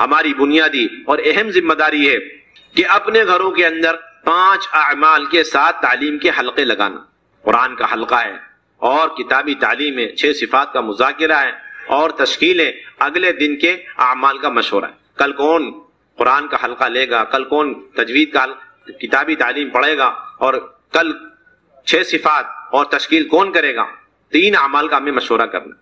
हमारी बुनियादी और अहम ज़िम्मेदारी है कि अपने घरों के अंदर पाँच अमाल के साथ तालीम के हलके लगाना। कुरान का हलका है और किताबी तालीम है छह सिफात का मुजाकिरा है और तश्कील है अगले दिन के अमाल का मशवरा है। कल कौन कुरान का हलका लेगा? कल कौन तजवीद का किताबी तालीम पढ़ेगा? और कल छह सिफात और तश्कील कौन करेगा? तीन अमाल का हमें मशवरा करना।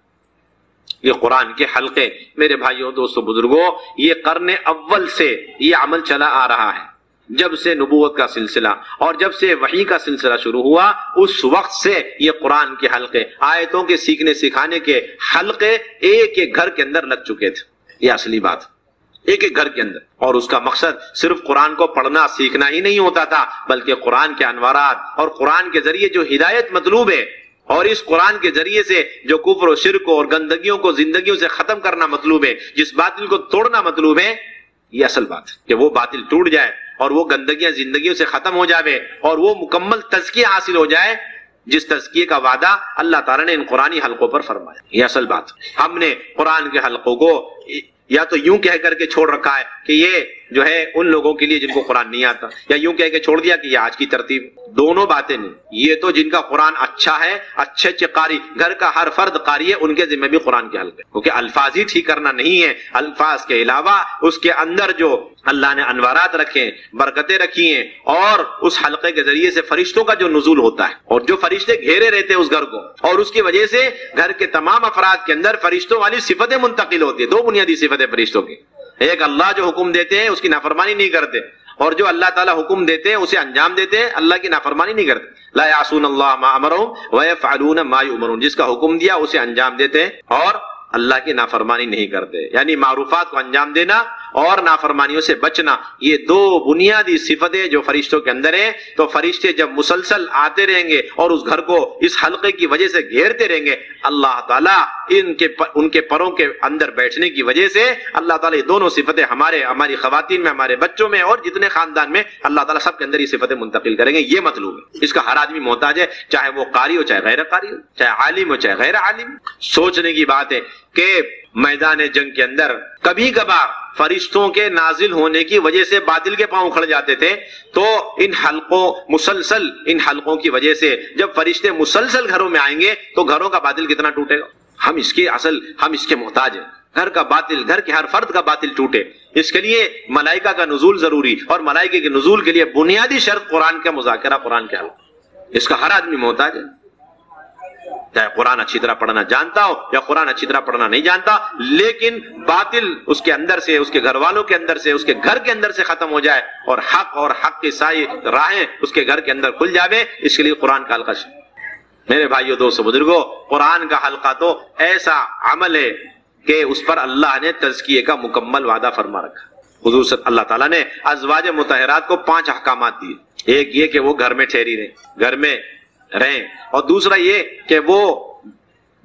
ये कुरान के हलके। मेरे भाइयों, दोस्तों, बुज़ुर्गों, ये करने अव्वल से ये अमल चला आ रहा है। जब से नबूवत का सिलसिला और जब से वही का सिलसिला शुरू हुआ, उस वक्त से ये कुरान के हलके, आयतों के सीखने सिखाने के हलके एक एक घर के अंदर लग चुके थे। ये असली बात। एक एक घर के अंदर। और उसका मकसद सिर्फ़ कुरान को पढ़ना, सीखना ही नहीं होता था, बल्कि कुरान के अनवारात और कुरान के ज़रिए जो हिदायत मतलूब है और इस कुरान के ज़रिए से जो कुफर शिरक और गंदगियों को जिंदगियों से खत्म करना मतलूब है, जिस बातिल को तोड़ना मतलूब है, ये असल बात कि वो बातिल टूट जाए और वो गंदगियाँ जिंदगियों से खत्म हो जाए और वो मुकम्मल तस्किया हासिल हो जाए, जिस तस्किए का वादा अल्लाह ताला ने इन कुरानी हलकों पर फरमाया। ये असल बात हमने कुरान के हलकों को या तो यूँ कह करके छोड़ रखा है कि ये जो है उन लोगों के लिए जिनको कुरान नहीं आता। या यूँ कह के छोड़ दिया कि ये आज की तरतीब। दोनों बातें नहीं। ये तो जिनका कुरान अच्छा है, अच्छे अच्छे कारी घर का हर फर्द कारी है, उनके जिम्मे भी कुरान के हल्के क्योंकि अल्फाज ही ठीक करना नहीं है। अल्फाज के अलावा उसके अंदर जो अल्लाह ने अनवारात रखे, बरकतें रखी हैं, और उस हलके के ज़रिए से फरिश्तों का जो नजूल होता है, और जो फरिश्ते घेरे रहते हैं उस घर को, और उसकी वजह से घर के तमाम अफराद के अंदर फरिश्तों वाली सिफतें मुंतकिल होती है, दो बुनियादी सिफतें फरिश्तों की। एक अल्लाह जो हुक्म देते हैं, उसकी नाफरमानी नहीं करते। और जो अल्लाह ताला हुक्म देते हैं, उसे अंजाम देते हैं, अल्लाह की नाफरमानी नहीं करते। लासून अल्लाह मा अमर मायूमरून जिसका हुक्म दिया, उसे अंजाम देते हैं। और अल्लाह की नाफरमानी नहीं करते। यानी मारूफात को अंजाम देना और नाफरमानियों से बचना ये दो बुनियादी सिफतें जो फरिश्तों के अंदर है। तो फरिश्ते जब मुसलसल आते रहेंगे और उस घर को इस हल्के की वजह से घेरते रहेंगे अल्लाह ताला इनके पर, उनके परों के अंदर बैठने की वजह से अल्लाह ताला ये दोनों सिफतें हमारे हमारी खातन में हमारे बच्चों में और जितने खानदान में अल्लाह ताला सबके अंदर ये सिफतें मुंतकिल करेंगे। ये मतलब है। इसका हर आदमी मोहताज है चाहे वो कारी हो चाहे गैर कारी हो चाहे आलिम हो चाहे गैर आलिम। सोचने की बात है कि मैदान जंग के अंदर कभी कभार फरिश्तों के नाजिल होने की वजह से बादल के पाँव खड़ जाते थे तो इन हलकों, मुसलसल इन हलकों की वजह से जब फरिश्ते मुसलसल घरों में आएँगे तो घरों का बादल कितना टूटेगा? हम इसके असल, हम इसके मोहताज हैं। घर का बातिल, घर के हर फर्द का बातिल टूटे। इसके लिए मलाइका का नजूल ज़रूरी, और मलाइके के नजूल के लिए बुनियादी शर्त कुरान का मुजाकरा, कुरान के हल इसका हर आदमी मोहताज है। चाहे कुरान अच्छी तरह पढ़ना जानता हो या कुरान अच्छी तरह पढ़ना नहीं जानता, लेकिन बातिल उसके अंदर से, उसके घर वालों के अंदर से, उसके घर के अंदर से खत्म हो जाए और हक और हक की साई राहें उसके घर के अंदर खुल जावे, इसके लिए कुरान का हल्का मेरे भाइयों, दोस्तों, बुजुर्गो, कुरान का हल्का तो ऐसा अमल है कि उस पर अल्लाह ने तजकिए का मुकम्मल वादा फरमा रखा। हजूर अल्लाह ताला ने अजवाज मुतहरात को पाँच अहकाम दिए। एक ये कि वो घर में ठहरी रहे, घर में रहें। और दूसरा ये कि वो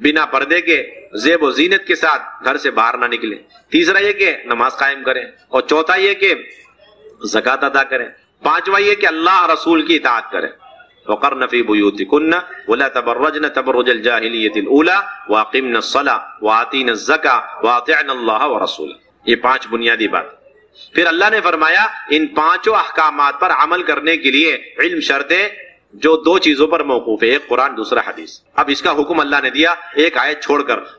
बिना पर्दे के, जेब जीनत के साथ घर से बाहर ना निकले। तीसरा ये कि नमाज़ कायम करें। और चौथा ये कि जक़ात अदा करें। पांचवा ये कि अल्लाह रसूल की इतात करें। पाँच बुनियादी बात। फिर अल्लाह ने फरमाया, इन पाँचों अहकाम पर अमल करने के लिए जो दो चीज़ों पर मौकूफ है, एक कुरान, दूसरा हदीस। अब इसका हुक्म अल्लाह ने दिया, एक आयत छोड़कर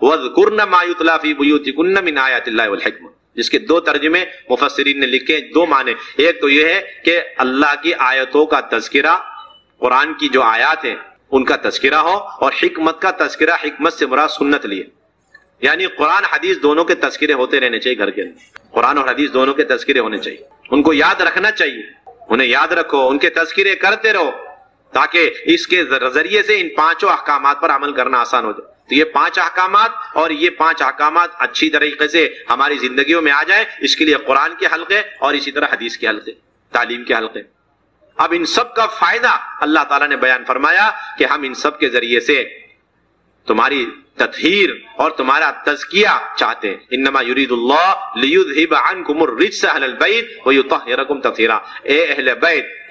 जिसके दो तर्जमे मुफसरीन ने लिखे दो माने। एक तो यह है कि अल्लाह की आयतों का तस्करा कुरान की जो आयात है, उनका तस्करा हो और हिकमत का तस्करा हिकमत से मुराद सुन्नत लिए। यानी कुरान, हदीस दोनों के तस्करे होते रहने चाहिए घर के अंदर। कुरान और हदीस दोनों के तस्करे होने चाहिए। उनको याद रखना चाहिए। उन्हें याद रखो, उनके तस्करे करते रहो। ताकि इसके ज़रिए से इन पाँचों अहकाम पर अमल करना आसान हो जाए। तो ये पाँच अहकाम और ये पाँच अहकाम अच्छी तरीके से हमारी जिंदगियों में आ जाए, इसके लिए कुरान के हल्के और इसी तरह हदीस के हल्के, तालीम के हल्के। अब इन सब का फ़ायदा अल्लाह ताला ने बयान फरमाया कि हम इन सब के ज़रिए से तुम्हारी तथहीर और तुम्हारा तजकिया चाहते हैं।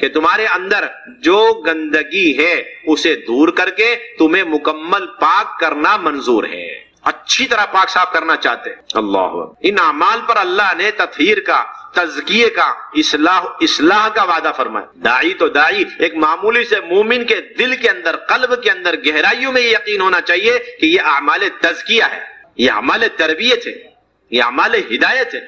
तुम्हारे अंदर जो गंदगी है, उसे दूर करके तुम्हें मुकम्मल पाक करना मंजूर है। अच्छी तरह पाक साफ़ करना चाहते हैं। अल्लाह इन अमाल पर अल्लाह ने तथहीर का तजकिए का, इसलाह इसलाह का वादा फरमाया। दाई तो दाई, एक मामूली से मोमिन के दिल के अंदर, कल्ब के अंदर गहराइयों में यकीन होना चाहिए कि ये अमाल तजकिया है। ये अमाल तरबियत है। ये अमाल हिदायत है।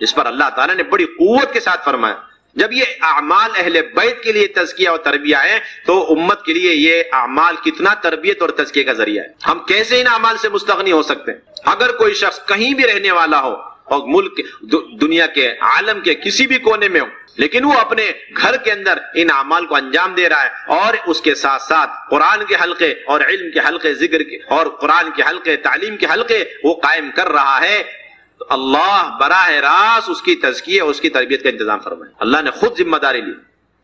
इस पर अल्लाह ताला ने बड़ी कुत के साथ फरमाया। जब ये अमाल अहले बैत के लिए तजकिया और तरबिया है तो उम्मत के लिए ये अमाल कितना तरबियत और तस्किया का ज़रिया है। हम कैसे इन अमाल से मुस्तगनी हो सकते हैं? अगर कोई शख्स कहीं भी रहने वाला हो और मुल्क दु, दुनिया के आलम के किसी भी कोने में हो। लेकिन वो अपने घर के अंदर इन अमाल को अंजाम दे रहा है और उसके साथ साथ कुरान के हलके और इल्म के हलके ज़िक्र के और कुरान के हलके तालीम के हलके वो कायम कर रहा है। तो अल्लाह बराह रास उसकी तजकी उसकी तरबियत का इंतज़ाम फरमाए। अल्लाह ने खुद ज़िम्मेदारी ली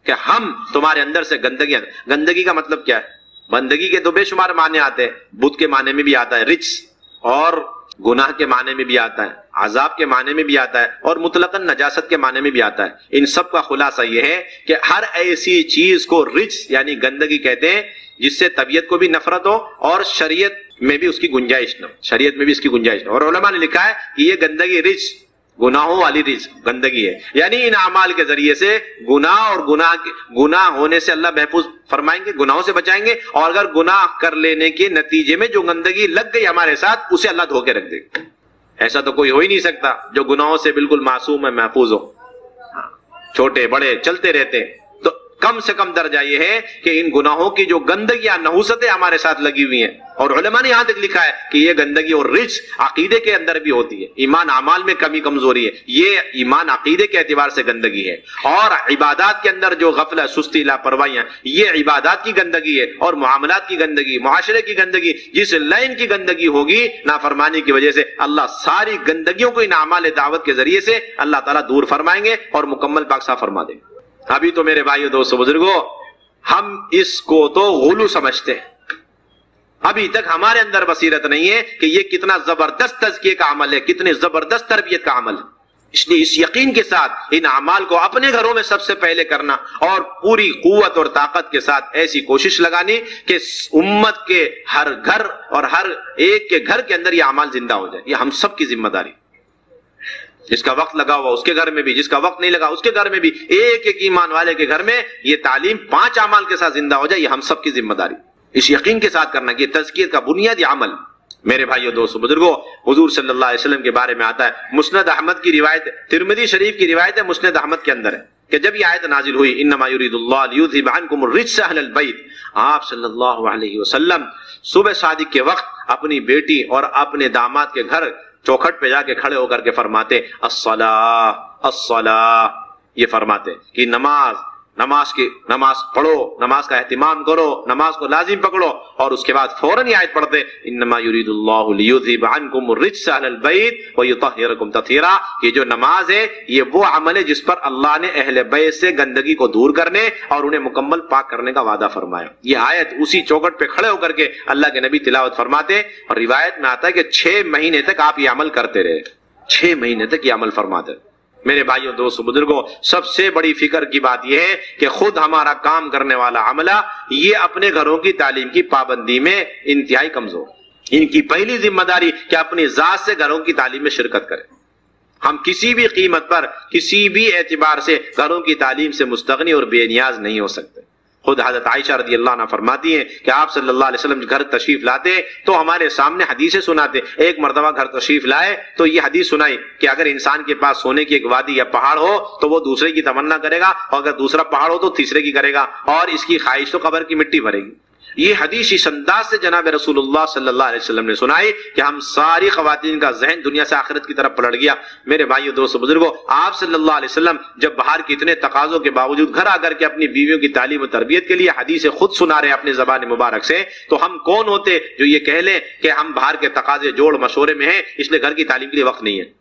कि हम तुम्हारे अंदर से गंदगी गंदगी का मतलब क्या है? बंदगी के तो बेशुमार माने आते हैं बुद्ध के माने में भी आता है रिच और गुनाह के माने में भी आता है। आजाब के माने में भी आता है और मुतलकन नजासत के माने में भी आता है। इन सब का खुलासा यह है कि हर ऐसी चीज़ को रिच यानी गंदगी कहते हैं, जिससे तबीयत को भी नफरत हो और शरीयत में भी उसकी गुंजाइश न शरीयत में भी इसकी गुंजाइश न और उलमा ने लिखा है कि ये गंदगी रिच गुनाहों वाली रिच गंदगी है। यानी इन अमाल के ज़रिए से गुनाह और गुनाह गुनाह होने से अल्लाह महफूज फरमाएँगे, गुनाहों से बचाएँगे और अगर गुनाह कर लेने के नतीजे में जो गंदगी लग गई हमारे साथ, उसे अल्लाह धोके रख देगा। ऐसा तो कोई हो ही नहीं सकता। जो गुनाहों से बिल्कुल मासूम है महफूज हो। हाँ, छोटे बड़े चलते रहते हैं। कम से कम दर्जा यह है कि इन गुनाहों की जो गंदगी नहुसतें हमारे साथ लगी हुई हैं। और उलमा ने यहाँ तक लिखा है कि यह गंदगी और रिच अकीदे के अंदर भी होती है। ईमान अमाल में कमी कमज़ोरी है। ये ईमान अकीदे के एतबार से गंदगी है। और इबादत के अंदर जो गफल सुस्ती, लापरवाहियाँ, ये इबादत की गंदगी है और मामलात की गंदगी, मुआशरे की गंदगी, जिस लाइन की गंदगी होगी, नाफरमानी की वजह से अल्लाह सारी गंदगियों को इन अमाल दावत के ज़रिए से अल्लाह तला दूर फरमाएँगे और मुकम्मल पाकसा फरमा देंगे। अभी तो मेरे भाइयों, दोस्तों, बुजुर्गो, हम इसको तो गुलू समझते हैं। अभी तक हमारे अंदर बसीरत नहीं है कि यह कितना ज़बरदस्त तजकिए का अमल है, कितने ज़बरदस्त तरबियत का अमल है। इसलिए इस यकीन के साथ, इन अमाल को अपने घरों में सबसे पहले करना और पूरी कुत और ताकत के साथ ऐसी कोशिश लगानी कि उम्मत के हर घर और हर एक के घर के अंदर यह अमाल ज़िंदा हो जाए। यह हम सबकी ज़िम्मेदारी जिसका वक्त लगा हुआ उसके घर में भी, जिसका वक्त नहीं लगा उसके घर में भी, एक एक ईमान वाले के घर में ये तालीम पाँच अमाल के साथ ज़िंदा हो जाए, ये हम सबकी ज़िम्मेदारी। इस यकीन के साथ करना कि तजकीर का बुनियादी अमल। मेरे भाइयों, दोस्तों, बुजुर्गो, हजूर वसल्लम के बारे में आता है। मुस्नद अहमद की रिवायत, तिरमदी शरीफ की रिवायत है, मुस्नद अहमद के अंदर है कि जब ये आयत नाजिल हुई इन आप सल्लल्लाहु अलैहि वसल्लम सुबह शादी के वक्त अपनी बेटी और अपने दामाद के घर चौखट पे जाके खड़े होकर के फरमाते असला असला ये फरमाते कि नमाज़ नमाज़ की, नमाज़ पढ़ो, नमाज़ का एहतमाम करो, नमाज़ को लाजिम पकड़ो और उसके बाद फ़ौरन आयत पढ़ते ये जो नमाज़ है, ये वो अमल है जिस पर अल्लाह ने अहले बैत से गंदगी को दूर करने और उन्हें मुकम्मल पाक करने का वादा फरमाया। ये आयत उसी चौकट पे खड़े होकर के अल्लाह के नबी तिलावत फरमाते और रिवायत में आता है कि छह महीने तक आप ये अमल करते रहे। छह महीने तक ये अमल फरमाते मेरे भाइयों, दोस्तों, बुज़ुर्गों, सबसे बड़ी फ़िक्र की बात यह है कि खुद हमारा काम करने वाला अमला, ये अपने घरों की तालीम की पाबंदी में इंतहाई कमज़ोर इनकी पहली ज़िम्मेदारी कि अपनी जात से घरों की तालीम में शिरकत करें। हम किसी भी कीमत पर, किसी भी एतबार से घरों की तालीम से मुस्तगनी और बेनियाज नहीं हो सकते। खुद हज़रत आयशा रदी अल्लाह फरमाती है कि आप सल्लल्लाहु अलैहि वसल्लम घर तशरीफ़ लाते तो हमारे सामने हदीसें सुनाते। एक मरतबा घर तशरीफ़ लाए तो ये हदीस सुनाई कि अगर इंसान के पास सोने की एक वादी या पहाड़ हो तो वो दूसरे की तमन्ना करेगा और अगर दूसरा पहाड़ हो तो तीसरे की करेगा और इसकी ख्वाहिश तो कबर की मिट्टी भरेगी। ये हदीस इस अंदाज से जनाब रसूलुल्लाह सल्लल्लाहु ने सुनाई कि हम सारी खवातीन का जहन दुनिया से आखिरत की तरफ़ पलट गया। मेरे भाइयों, दोस्तों, बुजुर्गो, आप वसल्लम जब बाहर के इतने तकाजों के बावजूद घर आकर के अपनी बीवियों की तालीम और तरबियत के लिए हदीस खुद सुना रहे अपने जबान मुबारक से तो हम कौन होते जो ये कह लें कि हम बाहर के तकाजे जोड़ मशोरे में हैं, इसलिए घर की तालीम के लिए वक्त नहीं है।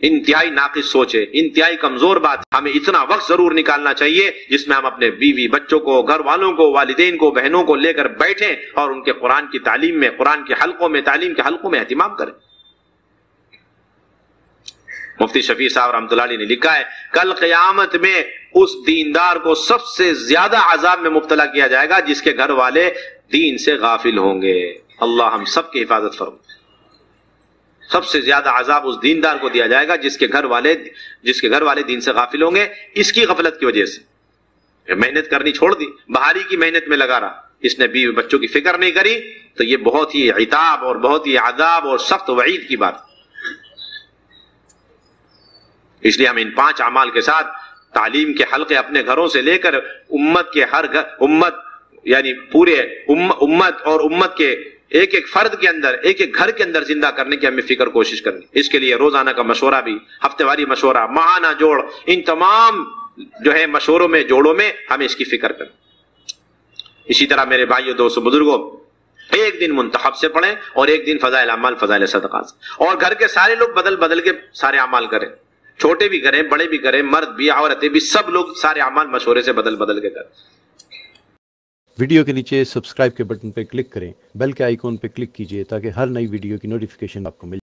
इंतहाई नाकिस सोच है इंतहाई कमज़ोर बात, हमें इतना वक्त ज़रूर निकालना चाहिए, जिसमें हम अपने बीवी बच्चों को घर वालों को, वालदेन को, बहनों को लेकर बैठे और उनके कुरान की तालीम में, कुरान के हलकों में, तालीम के हलकों में एहतमाम करें। मुफ्ती शफी साहब रहमतुल्लाह ने लिखा है, कल कयामत में उस दीनदार को सबसे ज़्यादा आजाब में मुबतला किया जाएगा, जिसके घर वाले दीन से गाफिल होंगे। अल्लाह हम सबकी हिफाजत फरमा सबसे ज़्यादा अजाब उस दीनदार को दिया जाएगा जिसके घर वाले जिसके घर वाले दीन से गाफिल होंगे इसकी गफलत की वजह से। मेहनत करनी छोड़ दी। बहारी की मेहनत में लगा रहा। इसने बीवी बच्चों की फ़िक्र नहीं करी तो ये बहुत ही इताब और बहुत ही आदाब और सख्त वईद की बात। इसलिए हम इन पाँच अमाल के साथ तालीम के हल्के अपने घरों से लेकर उम्मत के हर घर उम्मत यानी पूरे उम, उम्मत और उम्मत के एक एक फर्द के अंदर, एक एक घर के अंदर ज़िंदा करने की हमें फ़िक्र कोशिश करनी। इसके लिए रोज़ाना का मशवरा भी, हफ्तेवारी मशवरा, महाना जोड़, इन तमाम जो है मशवरों में, जोड़ों में हमें इसकी फ़िक्र करनी। इसी तरह मेरे भाइयों, दोस्तों, बुज़ुर्गों, एक दिन मुंतखब से पढ़ें और एक दिन फजाइल अमाल, फजाइल सदका और घर के सारे लोग बदल बदल के सारे अमाल करें। छोटे भी करें, बड़े भी करें, मर्द भी, औरतें भी, सब लोग सारे अमाल मशवरे से बदल बदल के करें। वीडियो के नीचे सब्सक्राइब के बटन पर क्लिक करें, बेल के आइकॉन पर क्लिक कीजिए ताकि हर नई वीडियो की नोटिफिकेशन आपको मिल